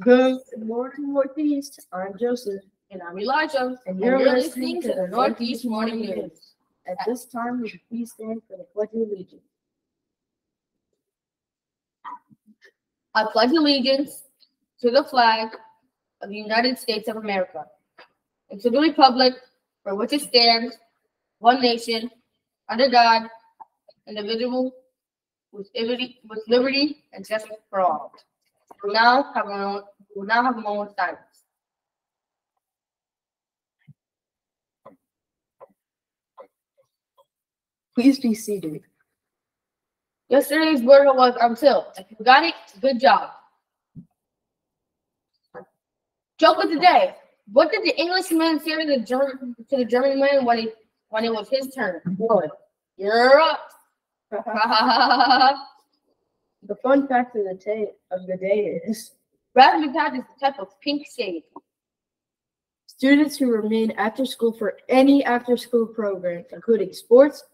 Good morning, Northeast. I'm Joseph, And I'm Elijah. and you're you're listening to the Northeast Morning News. At this time, we please stand for the Pledge of Allegiance? I pledge allegiance to the flag of the United States of America and to the republic for which it stands, one nation, under God, indivisible, with liberty, with liberty and justice for all. We'll now have more, moment, we'll now have a moment. Please be seated. Yesterday's word was until. If you got it, good job. Joke of the day. What did the Englishman say to the German to the German man when he when it was his turn? One. You're up. Uh-huh. The fun fact of the, ta- of the day is Raspberry Patch is the type of pink shade. students who remain after school for any after school program, including sports,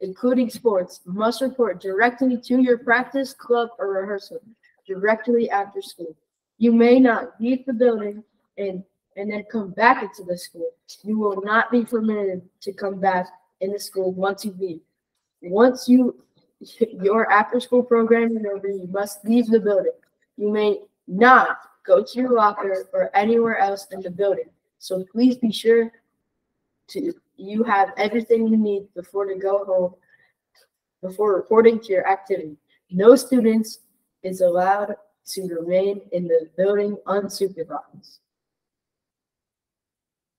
including sports, must report directly to your practice, club, or rehearsal directly after school. You may not leave the building and and then come back into the school. You will not be permitted to come back in the school once you leave. Once you your after school program is over, you must leave the building. You may not go to your locker or anywhere else in the building. So please be sure to you have everything you need before to go home before reporting to your activity. No students is allowed to remain in the building unsupervised.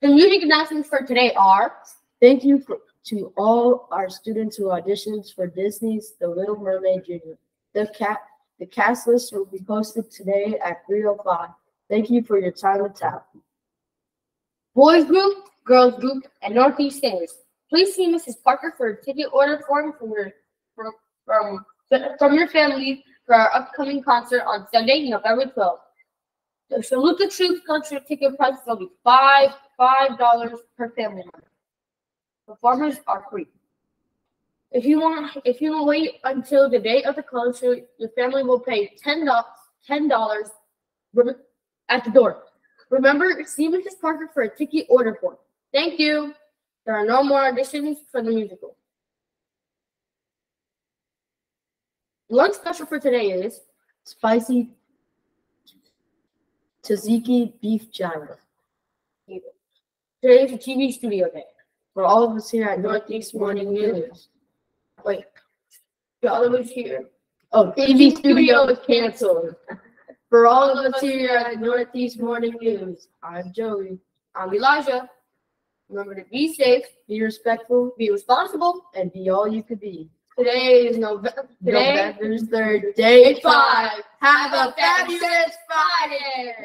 The music announcements for today are Thank you for, to all our students who auditioned for Disney's The Little Mermaid Junior. The cat the cast list will be posted today at 305. Thank you for your time and talent. boys group, girls group, and Northeast Singers. Please see Mrs. Parker for a ticket order form from your from from, from your family for our upcoming concert on Sunday, November 12th. The Salute the Troops concert ticket price will be five five dollars per family member. Performers are free. If you want, if you wait until the day of the concert, your family will pay ten dollars ten dollars at the door. Remember, see Mrs. Parker for a ticket order form. Thank you. There are no more auditions for the musical. Lunch special for today is Spicy tzatziki beef gyro. today is a TV studio day. For all of us here at Northeast Morning News. Wait, the other one's here. Oh, TV studio is canceled. For all of us here at Northeast Morning News, I'm Joey. I'm Elijah. Remember to be safe, Be respectful be responsible. and be all you could be. Today is November. Today November's third, day five. Have a fabulous Friday.